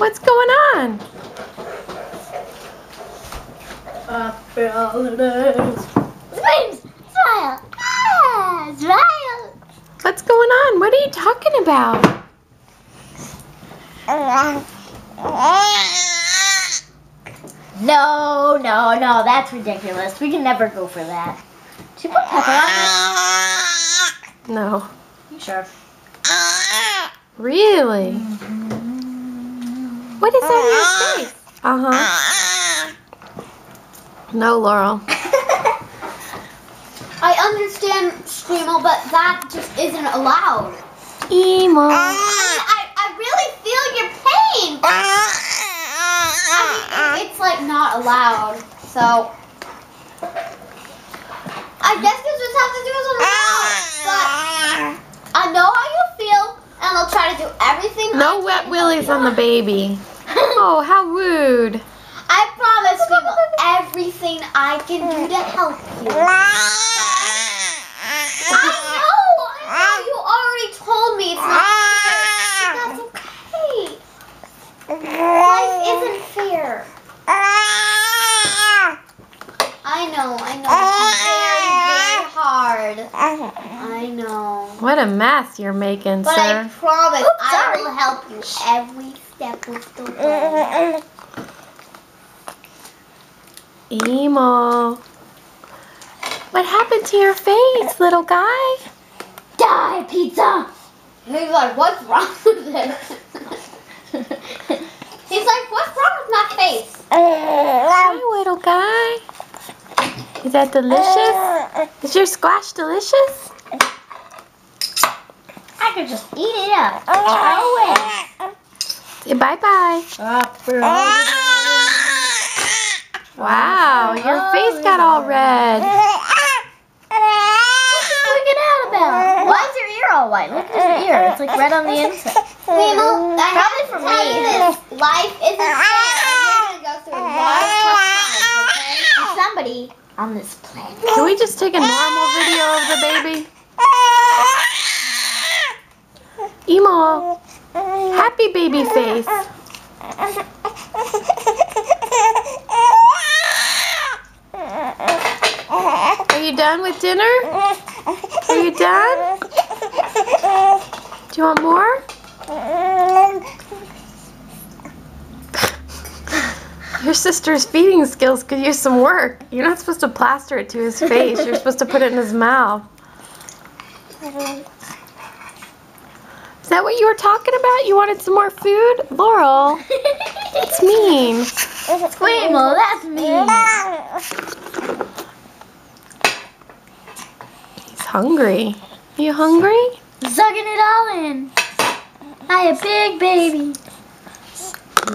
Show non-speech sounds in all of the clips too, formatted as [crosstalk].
What's going on? Screams! Smile! Ah! Smile! What's going on? What are you talking about? No, no, no, that's ridiculous. We can never go for that. Should we put pepper on No. You sure? Really? What is that on your face? Uh huh. No, Laurel. [laughs] I understand, Screamo, but that just isn't allowed. Emo. I, I, I really feel your pain, but I mean, it's like not allowed. So I guess you just have to do as allowed. But I know how you feel, and I'll try to do everything. No I wet willies on the baby. [laughs] Oh, how rude. you. I promise, Screamo, everything I can do to help you. [laughs] I know, I know. Ah. You already told me it's not fair. Ah. That's okay. Life isn't fair. Ah. I know, I know. It's very, very hard. I know. What a mess you're making, But I sir. promise I will help you every step of the way. Emo. What happened to your face, little guy? Die, pizza! He's like, what's wrong with this? [laughs] He's like, what's wrong with my face? Uh, Hi, little guy. Is that delicious? Uh, is your squash delicious? I could just eat it up. Throw it. Say bye-bye. Wow, your face got all red. What's he freaking out about? Why is your ear all white? Look at his ear. It's like red on the inside. Probably for me. Life isn't fair. You're gonna go through a lot of tough times, okay? For somebody on this planet. Can we just take a normal video of the baby? Emo, happy baby face. Are you done with dinner? Are you done? Do you want more? Your sister's feeding skills could use some work. You're not supposed to plaster it to his face. You're supposed to put it in his mouth. Is that what you were talking about? You wanted some more food? Laurel, it's mean. Squeamo, that's mean. He's hungry. You hungry? Sucking it all in. I a big baby.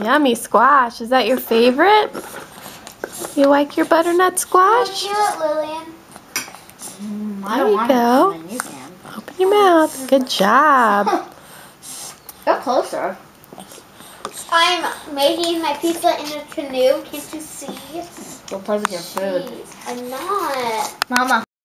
Yummy squash. Is that your favorite? You like your butternut squash? it, Lillian. Mm, I don't There you want go. It, you can. Open your mouth. Good job. [laughs] Go closer. I'm making my pizza in a canoe. Can't you see? Don't play with your food. Jeez, I'm not. Mama.